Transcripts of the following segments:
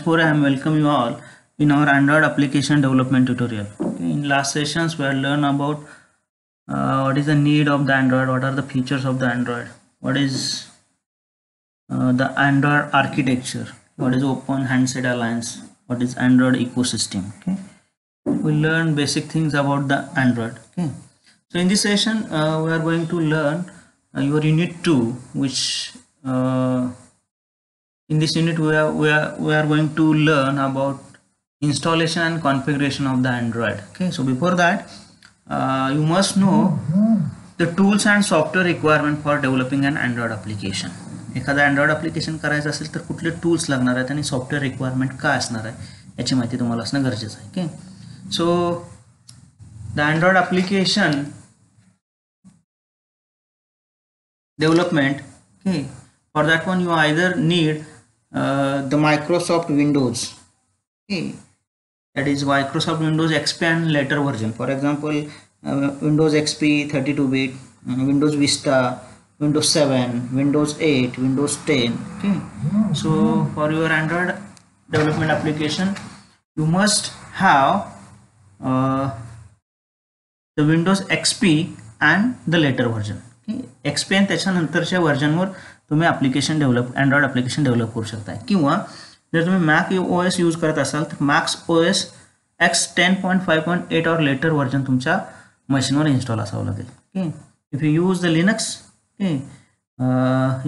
4 I welcome you all in our Android application development tutorial. In last sessions we have learned about uh, what is the need of the Android, what are the features of the Android, what is uh, the Android architecture, what is Open Handset Alliance, what is Android ecosystem. Okay, we learn basic things about the Android. Okay, so in this session uh, we are going to learn uh, your unit 2 which uh, in this unit we are, we are we are going to learn about installation and configuration of the android okay so before that uh, you must know the tools and software requirement for developing an android application एखादं Android application करायचं असेल तर कुठले tools लागणार आहेत आणि software requirement काय असणार आहे याची माहिती तुम्हाला असणं गरजेचं आहे okay so the android application development okay for that one you either need uh, the microsoft windows okay that is microsoft windows xp and later version for example uh, windows xp 32 bit uh, windows vista windows 7 windows 8 windows 10 okay so for your android development application you must have uh, the windows xp and the later version XP आणि त्याच्यानंतरच्या व्हर्जनवर तुम्ही application develop Android application develop करू शकता किंवा जर तुम्ही Mac O S use करत असाल तर Mac O S X ten point five point eight or later version तुमच्या मशीनवर इन्स्टॉल असावं लागेल. Okay if you use the Linux okay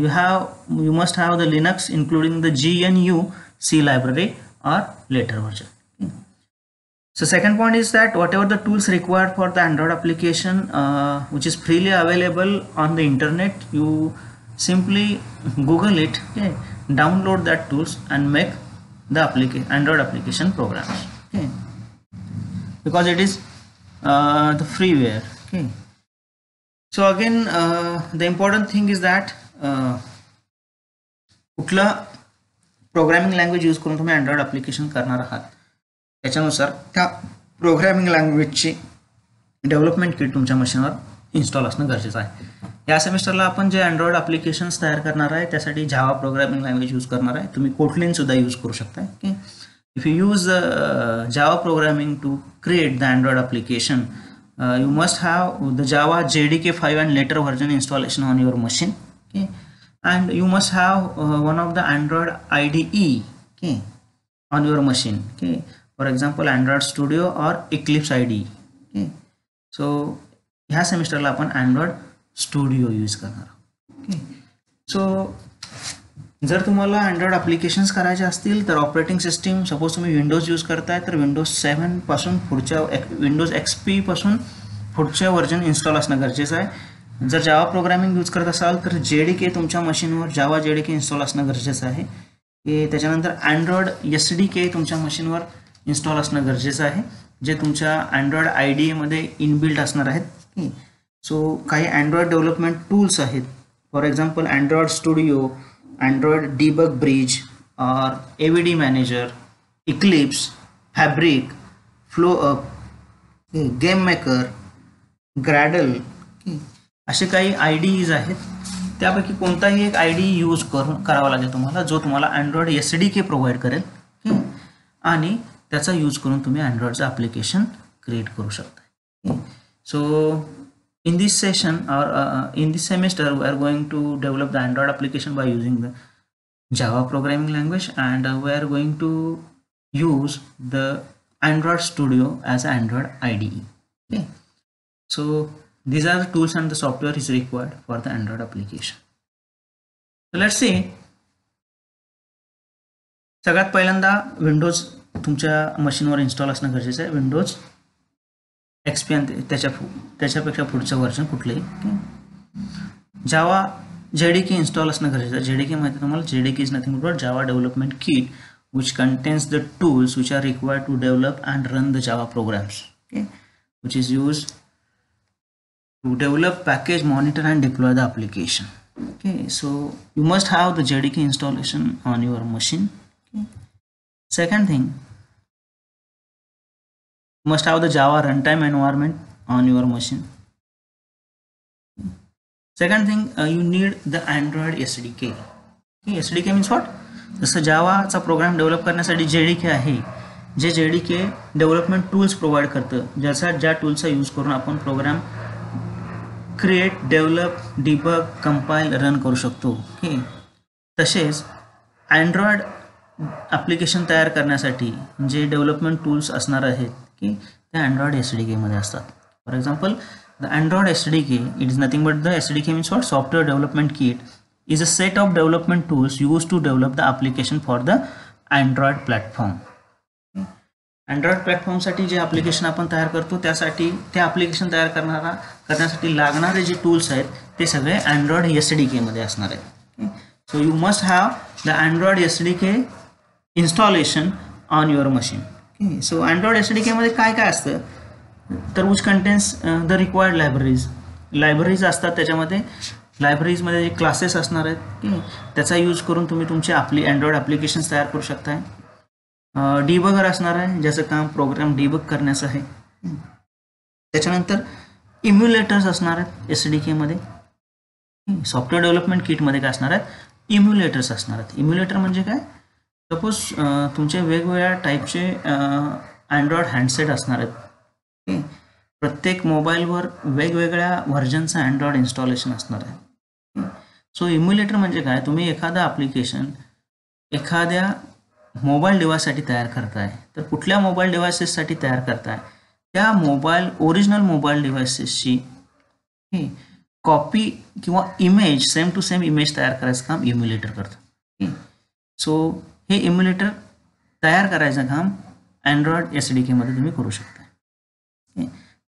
you have you must have the Linux including the G N U C library or later version So second point is that whatever the tools required for the Android application uh, which is freely available on the internet you simply google it okay download that tools and make the application Android application programs okay because it is uh, the freeware okay so again uh, the important thing is that कुठलं programming language use करून तुम्ही Android application करणार आहात त्याच्यानुसार त्या programming लँग्वेजची development kit तुमच्या मशीनवर install असणं गरजेचं आहे या सेमिस्टरला आपण जे अँड्रॉइड ॲप्लिकेशन्स तयार करणार आहे, त्यासाठी जावा प्रोग्रामिंग लँग्वेज यूज़ करणार आहे, तुम्ही कोटलिनसुद्धा यूज़ करू शकता okay if you use Java programming to create the Android application you must have the Java J D K five and later version installation on your machine okay and you must have one of the Android I D E K on your machine okay for example, android और Eclipse eclipse D okay? So ह्या सेमिस्टरला आपण Android Studio use करणार okay. So जर तुम्हाला Android applications करायचे असतील तर ऑपरेटिंग सिस्टीम सपोज तुम्ही विंडोज यूज करताय तर विंडोज सेवनपासून पुढच्या विंडोज एक्स पीपासून पुढच्या व्हर्जन इन्स्टॉल असणं गरजेचं आहे. जर जावा प्रोग्रामिंग यूज करत असाल तर जे डी के तुमच्या मशीनवर जावा जे डी के इन्स्टॉल असणं गरजेचं आहे. की त्याच्यानंतर अँड्रॉइड एस डी के तुमच्या मशीनवर इन्स्टॉल असणं गरजेचं आहे. जे तुमच्या अँड्रॉइड आय डी एमध्ये इनबिल्ट असणार आहेत. सो काही अँड्रॉइड डेव्हलपमेंट टूल्स आहेत. For example Android Studio Android debug bridge or A V D manager Eclipse Fabric flow up game maker Gradle असे काही आय डीज आहेत. त्यापैकी कोणताही एक आय डी यूज करून करावा लागेल तुम्हाला जो तुम्हाला Android S D K provide करेल. आणि त्याचा यूज करून तुम्ही अँड्रॉइडचं ॲप्लिकेशन क्रिएट करू शकता. So in this session or in this semester we are going to develop the android application by using the Java programming language and we are going to use the android studio as a android I D okay so these are the tools and the software is required for the android application so let's see सगळ्यात पहिल्यांदा Windows तुमच्या मशीनवर install असणं गरजेचं आहे Windows एक्सपियन त्याच्या त्याच्यापेक्षा पुढचं व्हर्जन कुठलंही. जावा जे डी इन्स्टॉल असणं गरजेचं. आहे जे माहिती तुम्हाला? J D is nothing but Java development kit which contains the tools which are required to develop and run the Java programs okay which is use to develop package monitor and deploy the application. Okay? So you must have the jdk installation on your machine. Okay. second thing must have the java runtime environment on your machine. Second thing uh, you need the android sdk okay, sdk means what? जसं जावाचा program develop करण्यासाठी जे D के आहे जे J D K development tools provide करतं. ज्याचा ज्या टूल्सचा use करून आपण program create develop debug compile run करू शकतो. ओके तसेच अँड्रॉइड ॲप्लिकेशन तयार करण्यासाठी जे डेव्हलपमेंट टूल्स असणार आहेत के ते अँड्रॉइड एस डी केमध्ये असतात. For example the Android S D K it is nothing but the S D K means what software development kit is a set of development tools use to develop the application for the Android platform Android प्लॅटफॉर्मसाठी जे application आपण तयार करतो त्यासाठी ते application तयार करणारा करण्यासाठी लागणारे जे टूल्स आहेत ते सगळे अँड्रॉइड एस डी केमध्ये असणार आहेत. So you must have the Android S D K installation on your machine so Android S D केमध्ये काय काय असतं? तर which contains the required libraries libraries असतात त्याच्यामध्ये. लायब्ररीजमध्ये जे क्लासेस असणार आहेत की त्याचा यूज करून तुम्ही तुमचे आपली अँड्रॉइड ॲप्लिकेशन्स तयार करू शकताय. डीबगर असणार आहे ज्याचं काम प्रोग्राम डीबग करण्याचं आहे. त्याच्यानंतर इम्युलेटर्स असणार आहेत एस डी केमध्ये सॉफ्टवेअर डेव्हलपमेंट किटमध्ये काय असणार आहेत? इम्युलेटर्स असणार आहेत. इम्युलेटर म्हणजे काय? सपोज तुमचे वेगवेगळ्या टाईपचे अँड्रॉइड हँडसेट असणार आहेत. प्रत्येक मोबाईलवर वेगवेगळ्या व्हर्जनचं अँड्रॉइड इन्स्टॉलेशन असणार आहे. सो इम्युलेटर म्हणजे काय? तुम्ही एखादं ॲप्लिकेशन एखाद्या मोबाईल डिव्हाइससाठी तयार करताय. तर कुठल्या मोबाईल डिव्हायसेससाठी तयार करताय? त्या मोबाईल ओरिजिनल मोबाईल डिव्हायसेसची कॉपी किंवा image same to same image तयार करायचं काम इम्युलेटर करतं. सो हे इम्युलेटर तयार करायचं काम अँड्रॉइड एस डी केमध्ये तुम्ही करू शकता.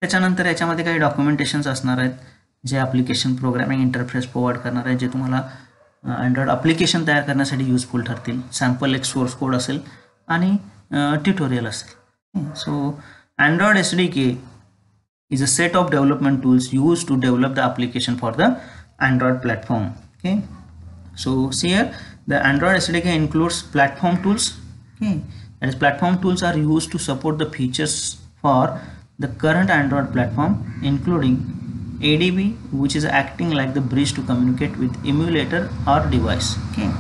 त्याच्यानंतर याच्यामध्ये काही डॉक्युमेंटेशन्स असणार आहेत जे ॲप्लिकेशन प्रोग्रामिंग इंटरफेस प्रोव्हाइड करणार आहे जे तुम्हाला अँड्रॉइड ॲप्लिकेशन तयार करण्यासाठी युजफुल ठरतील. सॅम्पल एक सोर्स कोड असेल आणि ट्युटोरियल असेल. So Android S D K is a set of development tools use to develop the application for the Android platform okay so see the Android SDK includes platform tools. Okay, that is platform tools are used to support the features for the current Android platform, including ADB, which is acting like the bridge to communicate with emulator or device. Okay,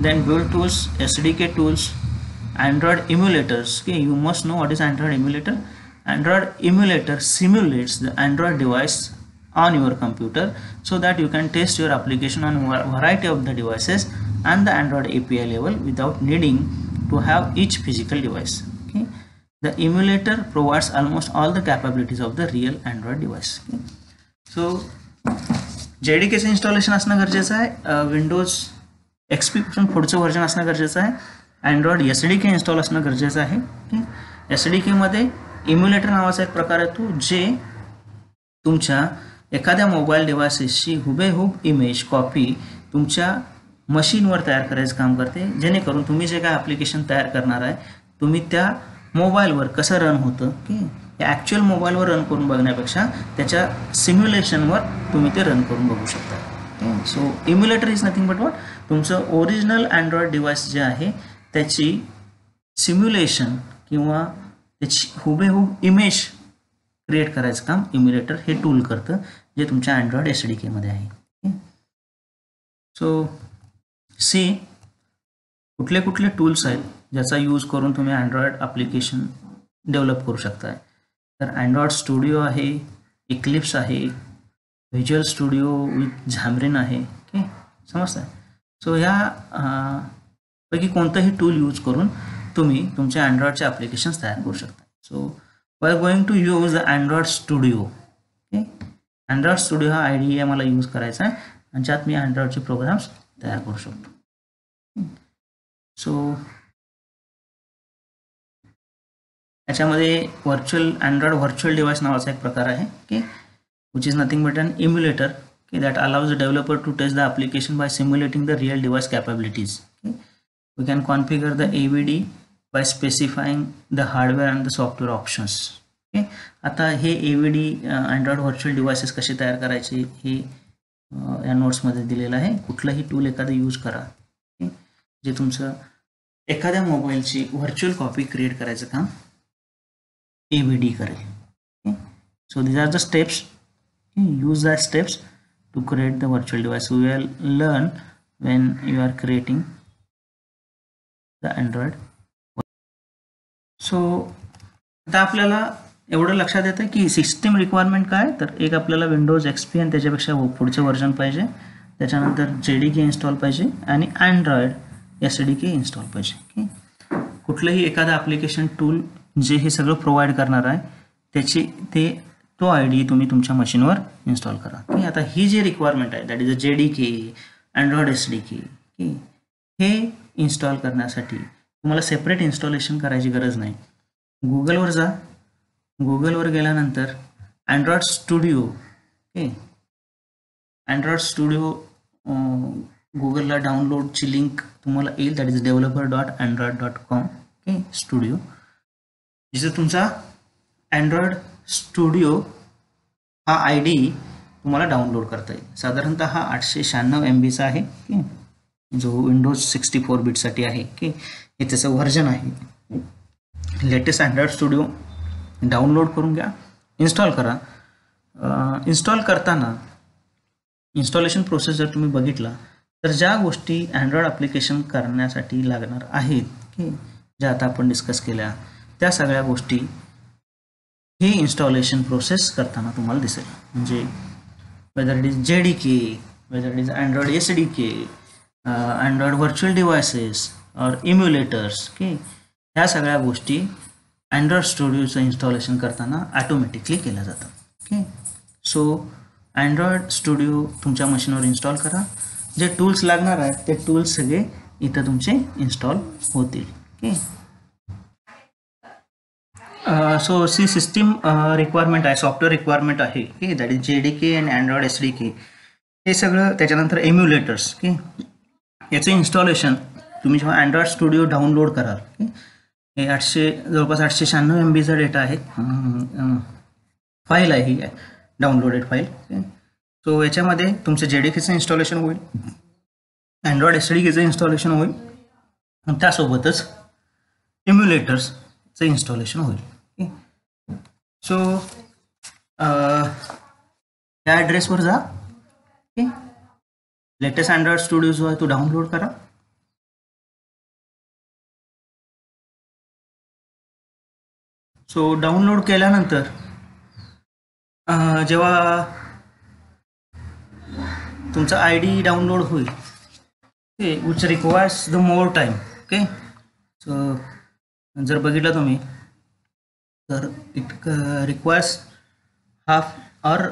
then build tools, SDK tools, Android emulators. Okay, you must know what is Android emulator. Android emulator simulates the Android device on your computer so that you can test your application on variety of the devices and the Android API level without needing to have each physical device. Okay. The emulator provides almost all the capabilities of the real Android device. Okay. So JDKचं इन्स्टॉलेशन असणं गरजेचं आहे Windows x पीपासून पुढचं version असणं गरजेचं आहे Android S D K install असणं गरजेचं आहे एस डी केमध्ये इम्युलेटर नावाचा एक प्रकार आहे तो जे तुमच्या एखाद्या मोबाईल डिव्हायसेसची हुबेहूब इमेज कॉपी तुमच्या मशीनवर तयार करायचं काम करते. जेणेकरून तुम्ही जे काय ॲप्लिकेशन तयार करणार आहे तुम्ही त्या मोबाईलवर कसं रन होतं की ॲक्च्युअल मोबाईलवर रन करून बघण्यापेक्षा त्याच्या सिम्युलेशनवर तुम्ही ते रन करून बघू शकता so emulator is nothing but what तुमचं ओरिजिनल अँड्रॉइड डिव्हाइस जे आहे त्याची सिम्युलेशन किंवा त्याची हुबेहूब इमेज क्रिएट करायचं काम इम्युलेटर हे टूल करतं जे तुमच्या अँड्रॉइड एस डी केमध्ये आहे. सो सी कुठले कुठले टूल्स आहेत ज्याचा यूज करून तुम्ही अँड्रॉइड ॲप्लिकेशन डेव्हलप करू शकताय? तर अँड्रॉइड स्टुडिओ आहे इक्लिप्स आहे व्हिज्युअल स्टुडिओ विथ झॅमरिन आहे. ओके समजतं सो ह्या पैकी कोणतंही टूल यूज करून तुम्ही तुमच्या अँड्रॉइडचे ॲप्लिकेशन्स तयार करू शकता so we are going to use the android studio okay android studio हा आय डी आहे मला यूज करायचा आहे आणि ज्यात मी अँड्रॉइडचे प्रोग्राम्स तयार करू शकतो सो याच्यामध्ये व्हर्च्युअल अँड्रॉइड व्हर्च्युअल डिव्हाइस नावाचा एक प्रकार आहे okay which is nothing but an emulator okay that allows the developer to test the application by simulating the real device capabilities okay we can configure the avd by specifying the hardware and the software options. Okay आता हे A V D Android virtual devices कसे तयार करायचे हे uh, या नोट्समध्ये दिलेलं आहे. कुठलंही टूल एखादं यूज करा. ओके जे तुमचं एखाद्या मोबाईलची व्हर्च्युअल कॉपी क्रिएट करायचं काम ए व्ही डी करेल. Okay so these are the steps use the steps to create the virtual device we are learn when you are creating the Android so आता आपल्याला एवढं लक्षात येतं की सिस्टीम रिक्वायरमेंट काय? तर एक आपल्याला विंडोज एक्सपी आणि त्याच्यापेक्षा पुढचं व्हर्जन पाहिजे. त्याच्यानंतर जे डी के इन्स्टॉल पाहिजे आणि Android S D K install पाहिजे. की कुठलंही एखादं ॲप्लिकेशन टूल जे हे सगळं प्रोव्हाइड करणार आहे त्याची ते तो आय डी तुम्ही तुमच्या मशीनवर इन्स्टॉल करा. की आता ही जी रिक्वायरमेंट आहे that is a J D K Android S D K की हे इन्स्टॉल करण्यासाठी तुम्हाला सेपरेट इन्स्टॉलेशन करायची गरज नाही. गुगलवर जा. गुगलवर गेल्यानंतर Android Studio okay Android Studio गुगलला डाउनलोडची लिंक तुम्हाला येईल. That is developer dot Android dot com okay Studio जिथं तुमचा अँड्रॉइड स्टुडिओ हा आय डी तुम्हाला डाउनलोड करता येईल. साधारणतः हा आठशे शहाण्णव एम बीचा आहे की जो विंडोज सिक्स्टी फोर बीटसाठी आहे की हे त्याचं व्हर्जन आहे. लेटेस्ट अँड्रॉइड स्टुडिओ डाउनलोड करून घ्या इन्स्टॉल करा. इन्स्टॉल करताना इन्स्टॉलेशन प्रोसेस जर तुम्ही बघितला तर ज्या गोष्टी अँड्रॉइड ॲप्लिकेशन करण्यासाठी लागणार आहेत की ज्या आता आपण डिस्कस केल्या त्या सगळ्या गोष्टी ही इन्स्टॉलेशन प्रोसेस करताना तुम्हाला दिसेल. म्हणजे whether it is J D K whether it is Android S D K Android virtual devices और इम्युलेटर्स की ह्या सगळ्या गोष्टी अँड्रॉइड स्टुडिओचं इन्स्टॉलेशन करताना ॲटोमॅटिकली केलं जातं ओके सो अँड्रॉइड स्टुडिओ तुमच्या मशीनवर इन्स्टॉल करा. जे टूल्स लागणार आहेत ते टूल्स सगळे इथं तुमचे इन्स्टॉल होतील okay so see system requirement आहे सॉफ्टवेअर रिक्वायरमेंट आहे की that is J D K and Android S D K हे सगळं त्याच्यानंतर एम्युलेटर्स की याचं इन्स्टॉलेशन तुम्ही जेव्हा अँड्रॉइड स्टुडिओ डाउनलोड कराल हे आठशे जवळपास आठशे शहाण्णव एम बीचा डेटा आहे. फाईल आहे ही डाउनलोडेड फाईल सो याच्यामध्ये तुमचं जे डी केचं इन्स्टॉलेशन होईल. अँड्रॉइड एस डी केचं इन्स्टॉलेशन होईल. त्यासोबतच इम्युलेटर्सचं इन्स्टॉलेशन होईल सो त्या ॲड्रेसवर जा लेटेस्ट अँड्रॉइड स्टुडिओ जो आहे तो डाउनलोड करा. सो डाउनलोड केल्यानंतर जेव्हा तुमचा आय डी डाउनलोड होईल okay which requires the more time okay so जर बघितलं तुम्ही तर it requires half or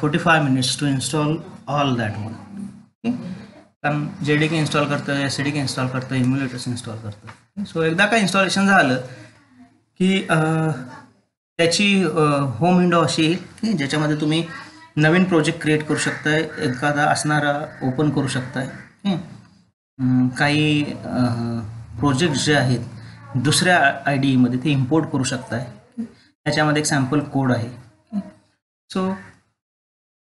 forty five minutes to install all that one okay कारण जे डी के इन्स्टॉल करतं एस डी के इन्स्टॉल करतं emulators install करतं so एकदा का इन्स्टॉलेशन झालं की त्याची होम विंडो अशी येईल की ज्याच्यामध्ये तुम्ही नवीन प्रोजेक्ट क्रिएट करू शकताय एखादा असणारा ओपन करू शकताय काही प्रोजेक्ट जे आहेत दुसऱ्या आय डीमध्ये ते इम्पोर्ट करू शकताय त्याच्यामध्ये एक सॅम्पल कोड आहे सो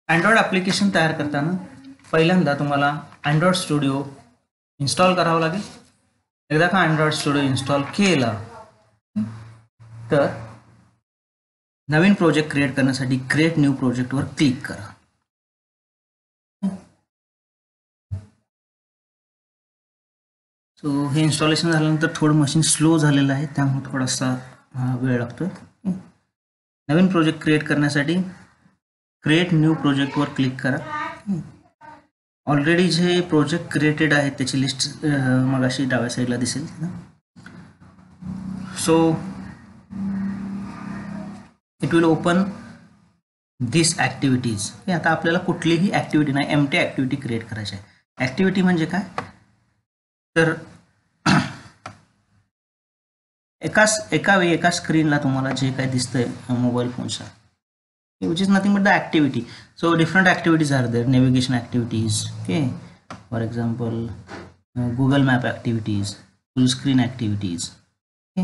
अँड्रॉइड ॲप्लिकेशन तयार करताना पहिल्यांदा तुम्हाला अँड्रॉइड स्टुडिओ इन्स्टॉल करावं लागेल. एकदा का अँड्रॉइड स्टुडिओ इन्स्टॉल केला तर नवीन प्रोजेक्ट क्रिएट करण्यासाठी क्रिएट न्यू प्रोजेक्टवर क्लिक करा. सो हे इन्स्टॉलेशन झाल्यानंतर थोडं मशीन स्लो झालेलं आहे त्यामुळे थोडासा वेळ लागतो नवीन प्रोजेक्ट क्रिएट करण्यासाठी क्रिएट न्यू प्रोजेक्टवर क्लिक करा. ऑलरेडी जे प्रोजेक्ट क्रिएटेड आहेत त्याची लिस्ट मग अशी डाव्या साईडला दिसेल. So it will open this activities हे आता आपल्याला कुठलीही ॲक्टिव्हिटी नाही एम टी ॲक्टिव्हिटी क्रिएट करायची आहे. ॲक्टिव्हिटी म्हणजे काय? तर एकाच एका वेळी एका स्क्रीनला तुम्हाला जे काय दिसतंय मोबाईल फोनचा which is nothing but the activity so different activities are there navigation activities okay for example Google map activities full screen activities okay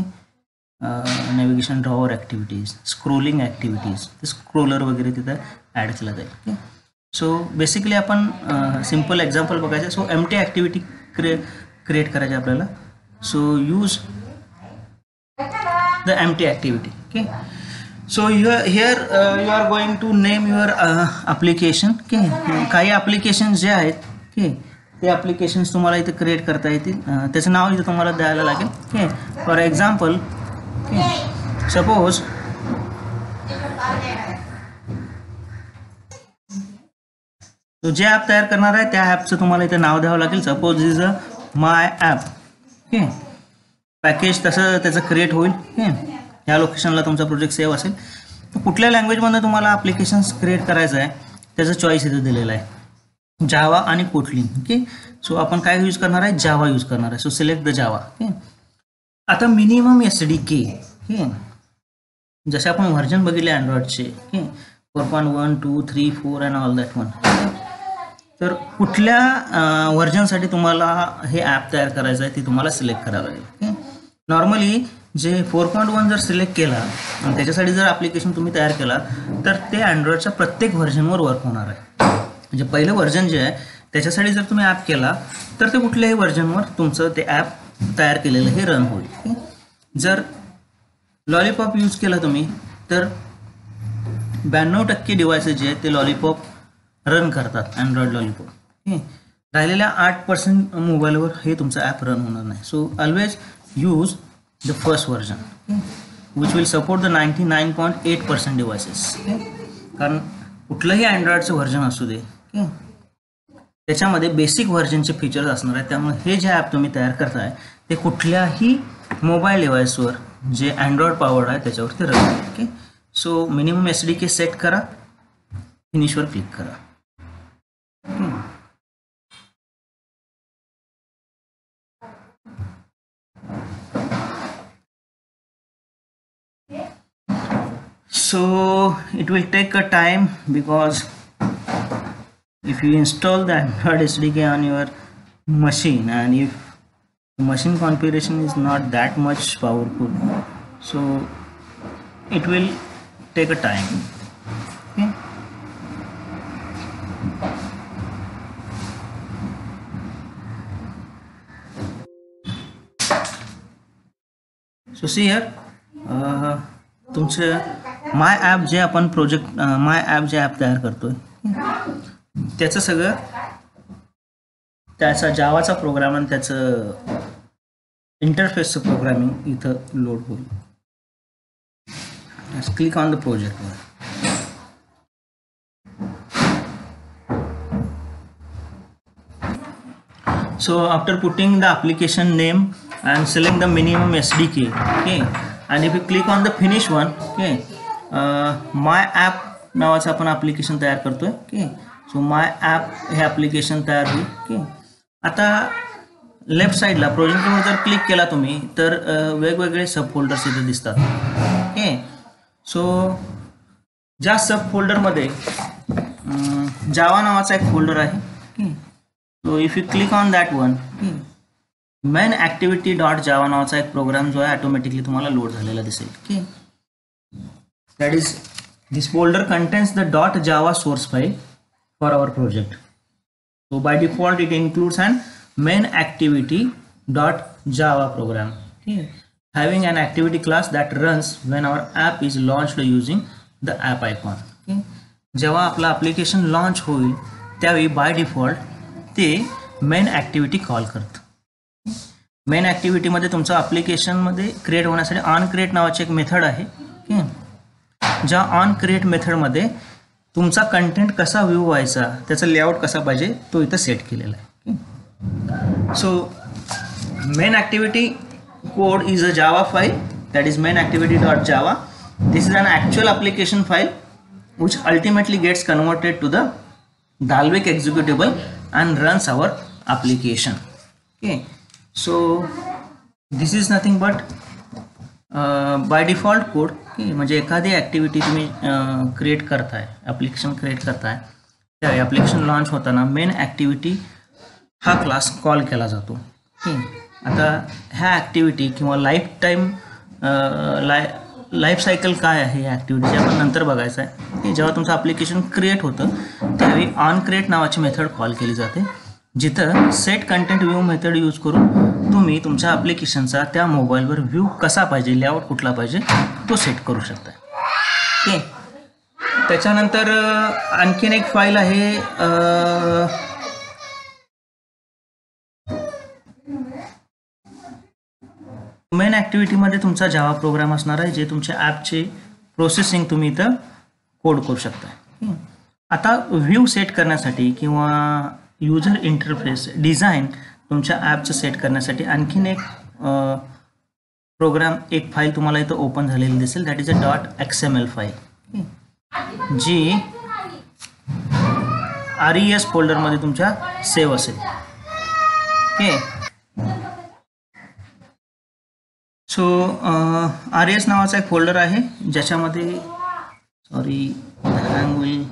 navigation drawer activities scrolling activities ते स्क्रोलर वगैरे तिथं ॲड केलं जाईल okay so basically आपण simple example बघायचं. So empty activity क्रिए create करायची आपल्याला. So use the empty activity okay so you here you are going to name your application okay काही ॲप्लिकेशन जे आहेत ओके ते ॲप्लिकेशन्स तुम्हाला इथे क्रिएट करता येतील. त्याचं नाव इथं तुम्हाला द्यायला लागेल ओके फॉर एक्झाम्पल सपोज तो जे ॲप तयार करणार आहे त्या ॲपचं तुम्हाला इथे नाव द्यावं लागेल. Suppose is a my app okay package तसं त्याचं क्रिएट होईल. ओके ह्या लोकेशनला तुमचा प्रोजेक्ट सेव्ह असेल. तर कुठल्या लँग्वेजमध्ये तुम्हाला ॲप्लिकेशन्स क्रिएट करायचं आहे त्याचं चॉईस इथे दिलेलं आहे. जावा आणि कोटलिन ओके सो आपण काय यूज करणार आहे? जावा यूज करणार आहे. So select the Java okay आता मिनिमम एस डी के जसे आपण व्हर्जन बघितले अँड्रॉइडचे okay four point one two three four and all that one तर कुठल्या व्हर्जनसाठी तुम्हाला हे ॲप तयार करायचं आहे ते तुम्हाला सिलेक्ट करावं लागेल ओके नॉर्मली जे फोर पॉईंट वन जर सिलेक्ट केला आणि त्याच्यासाठी जर ॲप्लिकेशन तुम्ही तयार केला तर ते अँड्रॉइडच्या प्रत्येक व्हर्जनवर वर्क होणार आहे. म्हणजे पहिलं व्हर्जन जे आहे त्याच्यासाठी जर तुम्ही ॲप केला तर ते कुठल्याही व्हर्जनवर तुमचं ते ॲप तयार केलेलं हे रन होईल ओके जर लॉलीपॉप यूज केला तुम्ही तर ब्याण्णव टक्के डिव्हायसेस जे आहेत ते लॉलीपॉप रन करतात अँड्रॉइड लॉलीपॉप ओके राहिलेल्या आठ पर्सेंट मोबाईलवर हे तुमचं ॲप रन होणार नाही. So always use the first version which will support the ninety nine point eight percent devices कारण कुठलंही अँड्रॉइडचं व्हर्जन असू दे त्याच्यामध्ये बेसिक व्हर्जनचे फीचर्स असणार आहेत. त्यामुळे हे जे ॲप तुम्ही तयार करताय ते कुठल्याही मोबाईल डिव्हाइसवर जे अँड्रॉइड पॉवर्ड आहे त्याच्यावरती run okay so minimum S D K set करा. फिनिशवर क्लिक करा. So it will take a time because if you install the android sdk on your machine and if machine configuration is not that much powerful so it will take a time okay so see here तुमचं my app जे आपण project my app जे app तयार करतोय त्याचं सगळं त्याचा जावाचा प्रोग्राम आणि त्याचं इंटरफेसचं प्रोग्रामिंग इथं लोड होईल. Click on the project so after putting the application name and select the minimum S D K okay and if you click on the finish one okay my app नावाचं आपण application तयार करतोय okay so my app हे application तयार होईल. Okay आता left साईडला प्रोजेक्टवर जर क्लिक केला तुम्ही तर वेगवेगळे सब फोल्डर्स इथे दिसतात. ओके सो ज्या सब फोल्डरमध्ये जावा नावाचा एक फोल्डर आहे. So if you click on that one main activity dot Java नावाचा एक प्रोग्राम जो आहे ऑटोमॅटिकली तुम्हाला लोड झालेला दिसेल. Okay that is this folder contains the dot Java source file for our project. So by default, it includes an main activity dot Java program. Okay. Having an activity class that runs when our app is launched using the app icon. Okay. जेव्हा आपलं application launch होईल त्यावेळी by default ते main activity call करतं main ॲक्टिव्हिटीमध्ये तुमचं ॲप्लिकेशनमध्ये create होण्यासाठी ऑन क्रिएट नावाची एक मेथड आहे ज्या ऑन क्रिएट मेथडमध्ये तुमचा कंटेंट कसा व्ह्यू व्हायचा त्याचा लेआउट कसा पाहिजे तो इथं सेट केलेला आहे. So main activity code is a Java file that is main activity dot Java this is an actual application file which ultimately gets converted to the Dalvik executable and runs our application okay so this is nothing but by default code म्हणजे एखादी activity तुम्ही create करताय application create करताय त्या application launch होताना main activity हा class call केला जातो. आता ह्या ॲक्टिव्हिटी किंवा लाईफ टाईम लाय लाईफ सायकल काय आहे या ॲक्टिव्हिटीची आपण नंतर बघायचं आहे. की जेव्हा तुमचं ॲप्लिकेशन क्रिएट होतं त्यावेळी ऑन क्रिएट नावाची मेथड कॉल केली जाते जिथं set content view method use करून तुम्ही तुमच्या ॲप्लिकेशनचा त्या मोबाईलवर व्ह्यू कसा पाहिजे लेआउट कुठला पाहिजे तो सेट करू शकता ओके त्याच्यानंतर आणखीन एक फाईल आहे मेन ॲक्टिव्हिटीमध्ये तुमचा जावा प्रोग्राम असणार आहे जे तुमच्या ॲपचे प्रोसेसिंग तुम्ही इथं कोड करू शकता आता व्ह्यू सेट करण्यासाठी किंवा यूजर इंटरफेस डिझाईन तुमच्या ॲपचं सेट करण्यासाठी आणखीन एक प्रोग्राम एक फाईल तुम्हाला इथं ओपन झालेली दिसेल. That is a dot X M L file G R E S फोल्डरमध्ये तुमच्या सेव्ह असेल. ओके? सो आर एस नावाचा एक फोल्डर आहे ज्याच्यामध्ये sorry hang will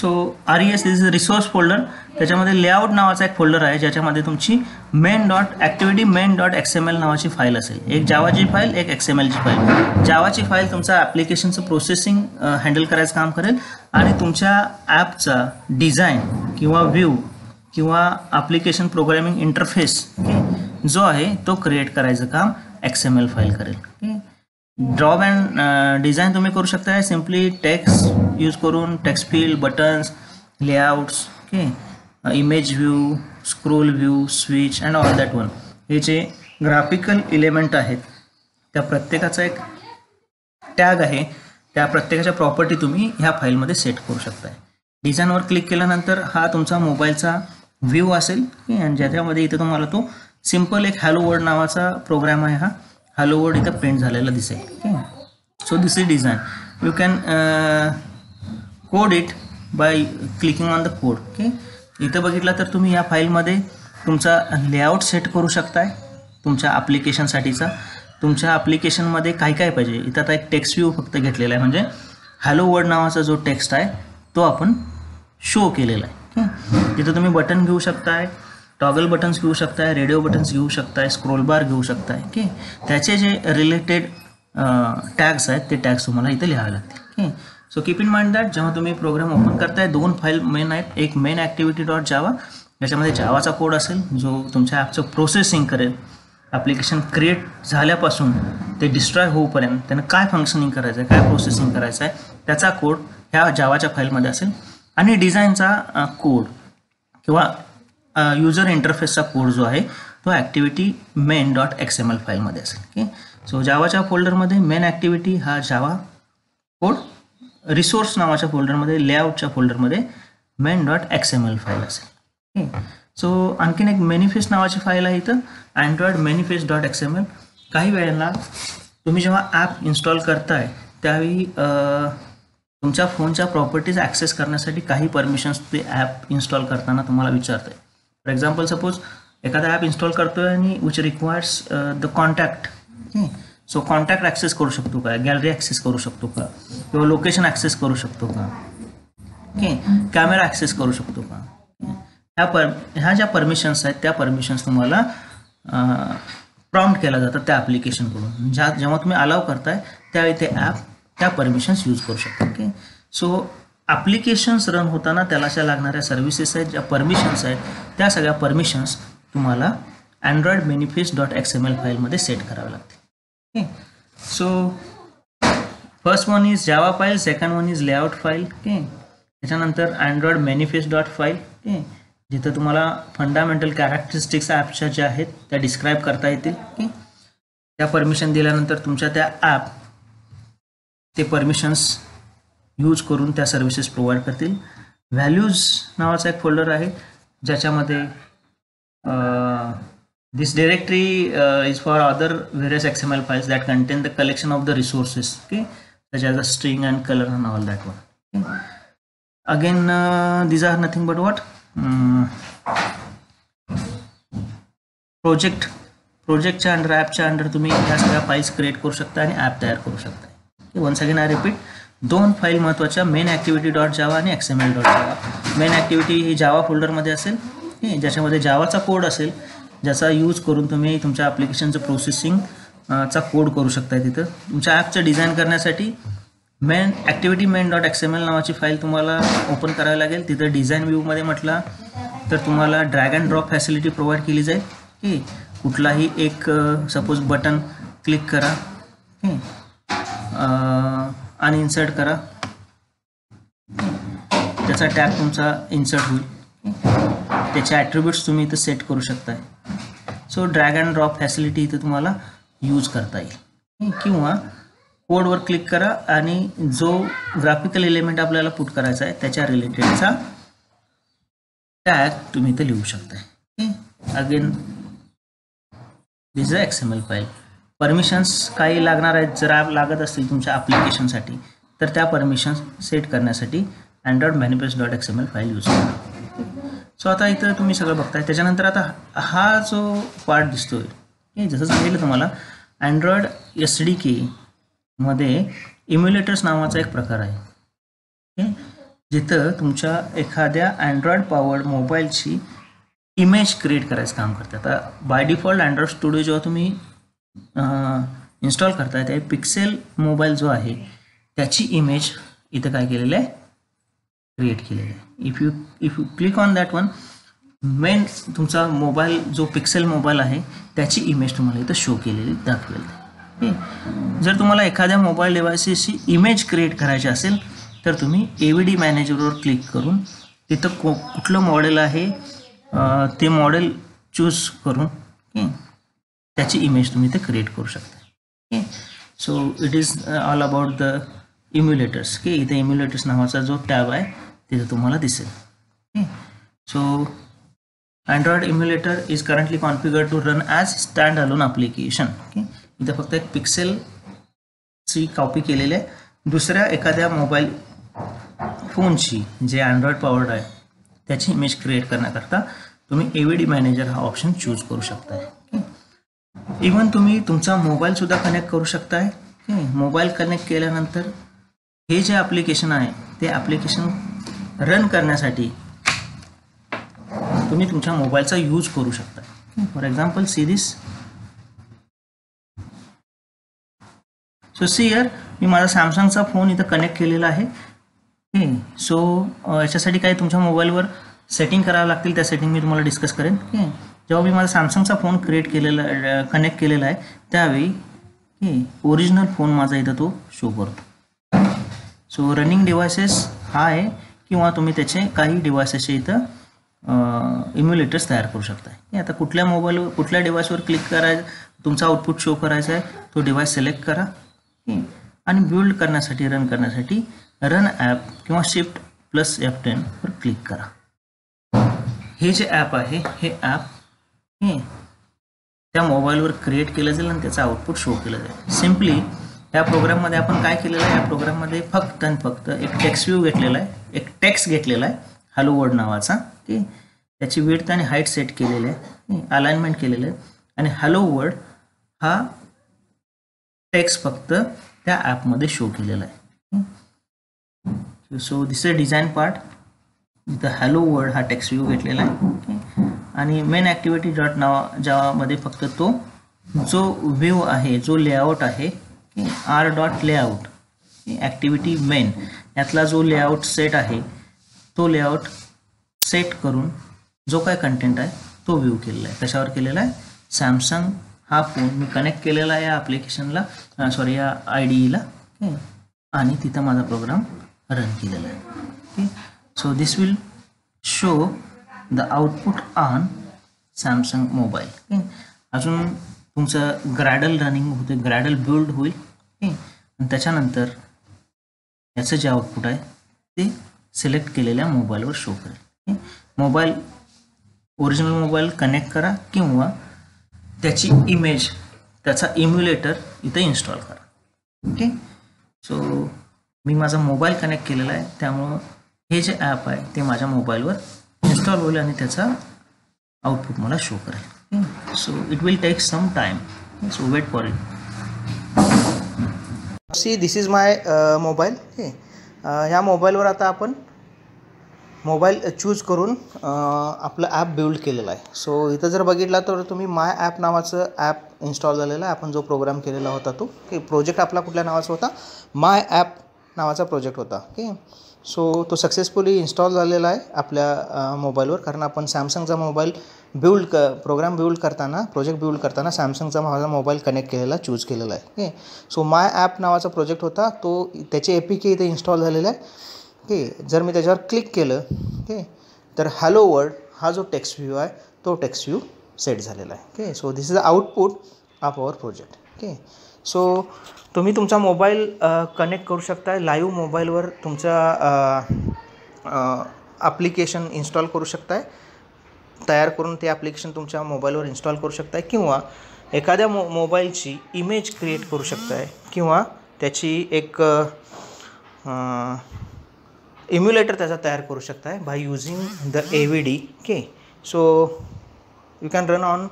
so R E S is resource folder त्याच्यामध्ये लेआउट नावाचा एक फोल्डर आहे ज्याच्यामध्ये तुमची main dot activity main dot X M L नावाची फाईल असेल. एक जावाची फाईल एक एक्स एम एलची फाईल जावाची फाईल तुमचा ॲप्लिकेशनचं प्रोसेसिंग हँडल करायचं काम करेल आणि तुमच्या ॲपचा डिझाईन किंवा व्ह्यू किंवा ॲप्लिकेशन प्रोग्रॅमिंग इंटरफेस जो आहे तो क्रिएट करायचं काम एक्स एम एल फाईल करेल. ड्रॉप अँड डिझाईन तुम्ही करू शकता. सिम्पली टेक्स्ट यूज करून text field buttons layouts okay image view scroll view switch and all that one हे जे ग्राफिकल इलेमेंट आहेत त्या प्रत्येकाचा एक टॅग आहे. त्या प्रत्येकाच्या प्रॉपर्टी तुम्ही ह्या फाईलमध्ये सेट करू शकताय. डिझाईनवर क्लिक केल्यानंतर हा तुमचा मोबाईलचा व्ह्यू असेल आणि ज्याच्यामध्ये इथे तुम्हाला तो सिंपल एक हॅलो वर्ड नावाचा प्रोग्राम आहे हा. हॅलो वर्ड इथं प्रिंट झालेला दिसेल. Okay so this is design you can code it by clicking on the code okay इथं बघितलं तर तुम्ही या फाईलमध्ये तुमचा लेआउट सेट करू शकताय. तुमच्या ॲप्लिकेशनसाठीचा तुमच्या ॲप्लिकेशनमध्ये काय काय पाहिजे? इथं आता एक टेक्स्ट व्ह्यू फक्त घेतलेला आहे. म्हणजे हॅलो वर्ड नावाचा जो टेक्स्ट आहे तो आपण शो केलेला आहे. ठीक तिथं तुम्ही बटन घेऊ शकताय. टॉगल बटन्स घेऊ शकताय रेडिओ बटन्स घेऊ शकताय स्क्रोल बार घेऊ शकताय ओके त्याचे जे रिलेटेड टॅग्स आहेत ते टॅग्स तुम्हाला इथे लिहावे लागतील okay so keep in mind that जेव्हा तुम्ही प्रोग्राम ओपन करताय दोन फाईल मेन आहेत. एक मेन ॲक्टिव्हिटी डॉट जावा ज्याच्यामध्ये जावाचा कोड असेल जो तुमच्या ॲपचं प्रोसेसिंग करेल ॲप्लिकेशन क्रिएट झाल्यापासून ते डिस्ट्रॉय होऊपर्यंत त्यानं काय फंक्शनिंग करायचं आहे काय प्रोसेसिंग करायचं आहे त्याचा कोड ह्या जावाच्या फाईलमध्ये असेल. आणि डिझाईनचा कोड किंवा युजर इंटरफेसचा कोड जो आहे तो activity main dot X M L फाईलमध्ये असेल ओके सो जावाच्या फोल्डरमध्ये मेन ॲक्टिव्हिटी हा जावा कोड रिसोर्स नावाच्या फोल्डरमध्ये लेआउटच्या फोल्डरमध्ये main dot X M L file असेल ओके सो आणखीन एक मेनिफेस्ट नावाची फाईल आहे इथं Android manifest dot X M L काही वेळेला तुम्ही जेव्हा ॲप इन्स्टॉल करताय त्यावेळी तुमच्या फोनच्या प्रॉपर्टीज ॲक्सेस करण्यासाठी काही परमिशन्स ते ॲप इन्स्टॉल करताना तुम्हाला विचारत आहे फॉर एक्झाम्पल सपोज एखादा ॲप इन्स्टॉल करतो आहे आणि which requires the contact so contact access करू शकतो का? गॅलरी ॲक्सेस करू शकतो का? किंवा लोकेशन ॲक्सेस करू शकतो का? ओके कॅमेरा ॲक्सेस करू शकतो का? ह्या पर ह्या ज्या परमिशन्स आहेत त्या परमिशन्स तुम्हाला uh, प्रॉम्प्ट केला जातात त्या ॲप्लिकेशनकडून ज्या जेव्हा तुम्ही अलाव करताय त्यावेळी ते ॲप त्या परमिशन्स यूज करू शकता. ओके सो ॲप्लिकेशन्स रन होताना त्याला ज्या लागणाऱ्या सर्व्हिसेस आहेत ज्या परमिशन्स आहेत त्या सगळ्या परमिशन्स तुम्हाला Android benefits dot X M L फाईलमध्ये सेट करावे लागते okay so first one is Java file second one is layout file okay त्याच्यानंतर Android manifest dot file okay जिथं तुम्हाला फंडामेंटल कॅरेक्टरिस्टिक्स ॲपच्या ज्या आहेत त्या डिस्क्राईब करता येतील. ओके त्या परमिशन दिल्यानंतर तुमच्या त्या ॲप ते परमिशन्स यूज करून त्या सर्व्हिसेस प्रोव्हाइड करतील. व्हॅल्यूज नावाचा एक फोल्डर आहे ज्याच्यामध्ये this directory is for other various X M L files that contain the collection of the resources okay such as a string and colour and all that one again again are nothing but what project प्रोजेक्टच्या under ॲपच्या under तुम्ही ह्या सगळ्या files create करू शकता आणि app तयार करू शकता. वन्स अगेन आय रिपीट दोन फाईल महत्त्वाच्या मेन ॲक्टिव्हिटी डॉट जावा आणि X M L dot Java main activity ही जावा फोल्डरमध्ये असेल ज्याच्यामध्ये जावाचा कोड असेल ज्याचा यूज करून तुम्ही तुमच्या ॲप्लिकेशनचं प्रोसेसिंग चा कोड करू शकता तिथं. तुमच्या ॲपचं डिझाईन करण्यासाठी main activity main dot X M L नावाची फाईल तुम्हाला ओपन करावी लागेल. तिथं डिझाईन व्ह्यूमध्ये म्हटला तर तुम्हाला drag and drop facility provide केली जाईल. की कुठलाही एक सपोज बटन क्लिक करा. आणि इन्सर्ट करा. त्याचा टॅग तुमचा इन्सर्ट होईल. त्याचे ॲट्रिब्यूट्स तुम्ही इथं सेट करू शकताय. So drag and drop facility इथं तुम्हाला यूज करता येईल. किंवा कोडवर क्लिक करा आणि जो ग्राफिकल एलिमेंट आपल्याला पुट करायचा आहे त्याच्या रिलेटेडचा टॅग तुम्ही इथं लिहू शकताय. Again this a X M L file permissions काही लागणार आहेत जर लागत असतील तुमच्या ॲप्लिकेशनसाठी तर त्या परमिशन्स सेट करण्यासाठी Android manifest dot X M L file use करा. सो आता इथं तुम्ही सगळं बघताय. त्याच्यानंतर आता हा जो पार्ट दिसतोय हे जसं सांगितलं तुम्हाला अँड्रॉइड एस डी के मध्ये इम्युलेटर्स नावाचा एक प्रकार आहे. जिथं तुमच्या एखाद्या अँड्रॉइड पॉवर्ड मोबाईलची इमेज क्रिएट करायचं काम करते आता बाय डिफॉल्ट अँड्रॉइड स्टुडिओ जेव्हा तुम्ही इन्स्टॉल करता येते पिक्सेल मोबाईल जो आहे त्याची इमेज इथं काय केलेलं आहे? क्रिएट केलेलं आहे. If you if you click on that one main तुमचा मोबाईल जो पिक्सेल मोबाईल आहे त्याची इमेज तुम्हाला इथं शो केलेली दाखवेल. जर तुम्हाला एखाद्या मोबाईल डिव्हायसेसची इमेज क्रिएट करायची असेल तर तुम्ही ए व्ही डी मॅनेजरवर क्लिक करून तिथं को कुठलं मॉडेल आहे ते मॉडेल चूज करून त्याची इमेज तुम्ही इथे क्रिएट करू शकता. Okay so it is all about the emulators की इथे इम्युलेटर्स नावाचा जो टॅब आहे तिथे तुम्हाला दिसेल. Okay so Android emulator is currently configured to run as standalone application okay इथं फक्त एक पिक्सेलची कॉपी केलेली आहे. दुसऱ्या एखाद्या मोबाईल फोनची जे अँड्रॉइड पॉवर्ड आहे त्याची इमेज क्रिएट करण्याकरता तुम्ही ए व्ही डी मॅनेजर हा ऑप्शन चूज करू शकताय. इवन तुम्ही तुमचा मोबाईलसुद्धा कनेक्ट करू शकताय. मोबाईल कनेक्ट केल्यानंतर हे जे ॲप्लिकेशन आहे ते ॲप्लिकेशन रन करण्यासाठी तुम्ही तुमच्या मोबाईलचा यूज करू शकता for example see this so see here मी माझा सॅमसंगचा फोन इथं कनेक्ट केलेला आहे. सो याच्यासाठी काय तुमच्या मोबाईलवर सेटिंग करावं लागतील त्या सेटिंग मी तुम्हाला डिस्कस करेन. जेव्हा मी माझा सॅमसंगचा फोन क्रिएट केलेला कनेक्ट केलेला आहे त्यावेळी ओरिजिनल फोन माझा इथं तो शो करतो. सो रनिंग डिव्हायसेस हा आहे किंवा तुम्ही त्याचे काही डिव्हायसेसचे इथं इम्युलेटर्स तयार करू शकता. आता कुठल्या मोबाईलवर कुठल्या डिव्हाइसवर क्लिक करायचं तुमचा आउटपुट शो करायचा आहे तो डिव्हाइस सिलेक्ट करा. आणि बिल्ड करण्यासाठी रन करण्यासाठी रन ॲप किंवा शिफ्ट प्लस एफ टेनवर क्लिक करा. हे जे ॲप आहे हे ॲप हे त्या मोबाईलवर क्रिएट केलं जाईल आणि त्याचं आउटपुट शो केलं जाईल. सिम्पली या प्रोग्राममध्ये आपण काय केलेलं आहे? या प्रोग्राममध्ये फक्त आणि फक्त एक टेक्स्ट व्ह्यू घेतलेला आहे. एक टेक्स्ट घेतलेला आहे. हॅलो वर्ड नावाचा. की त्याची विड्थ आणि हाईट सेट केलेली आहे. अलाइनमेंट केलेलं आहे. आणि हॅलो वर्ड हा टेक्स्ट फक्त त्या ॲपमध्ये शो केलेला आहे. So this a design part इथं हॅलो वर्ड हा टेक्स्ट व्ह्यू घेतलेला आहे. आणि मेन ॲक्टिव्हिटी डॉट नावा जावामध्ये फक्त तो जो व्ह्यू आहे जो लेआउट आहे R dot layout activity main यातला जो लेआउट सेट आहे तो लेआउट सेट करून जो काय कंटेंट आहे तो व्ह्यू केलेला आहे. कशावर केलेला आहे? सॅमसंग हा फोन मी कनेक्ट केलेला आहे या ॲप्लिकेशनला सॉरी या आय डीला आणि तिथं माझा प्रोग्राम रन केलेला आहे. Okay? So this will show the output on Samsung mobile okay अजून तुमचं ग्रॅडल रनिंग होते ग्रॅडल बिल्ड होईल. ओके आणि त्याच्यानंतर याचं जे आउटपुट आहे ते सिलेक्ट केलेल्या मोबाईलवर शो करेल. मोबाईल ओरिजिनल मोबाईल कनेक्ट करा किंवा त्याची इमेज त्याचा इम्युलेटर इथं इन्स्टॉल करा. ओके सो मी माझा मोबाईल कनेक्ट केलेला आहे त्यामुळं हे जे ॲप आहे ते माझ्या मोबाईलवर इन्स्टॉल होईल आणि त्याचा आउटपुट मला शो करेल. So it will take some time so wait for it see this is my mobile हे ह्या मोबाईलवर आता आपण मोबाईल चूज करून आपलं ॲप बिल्ड केलेलं आहे. सो इथं जर बघितला तर तुम्ही माय ॲप नावाचं ॲप इन्स्टॉल झालेलं आहे. आपण जो प्रोग्राम केलेला होता तो. की प्रोजेक्ट आपला कुठल्या नावाचा होता? माय ॲप नावाचा प्रोजेक्ट होता. ओके सो तो सक्सेसफुली इन्स्टॉल झालेला आहे आपल्या मोबाईलवर कारण आपण सॅमसंगचा मोबाईल बिल्ड क प्रोग्राम बिल्ड करताना प्रोजेक्ट बिल्ड करताना सॅमसंगचा माझा मोबाईल कनेक्ट केलेला चूज केलेला आहे. ओके सो माय ॲप नावाचा प्रोजेक्ट होता. तो त्याचे ए पी के इथे इन्स्टॉल झालेला आहे. ओके जर मी त्याच्यावर क्लिक केलं ओके तर हॅलो वर्ड हा जो टेक्स्ट व्ह्यू आहे तो टेक्स्ट व्ह्यू सेट झालेला आहे. Okay so this is the output of our project okay so तुम्ही तुमचा मोबाईल कनेक्ट करू शकता लाईव्ह मोबाईलवर तुमचा ॲप्लिकेशन इन्स्टॉल करू शकताय. तयार करून ते ॲप्लिकेशन तुमच्या मोबाईलवर इन्स्टॉल करू शकताय. किंवा एखाद्या मो मोबाईलची इमेज क्रिएट करू शकताय. किंवा त्याची एक इम्युलेटर त्याचा तयार करू शकताय by using the A V D K so you can run on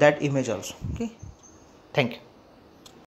that image also okay thank you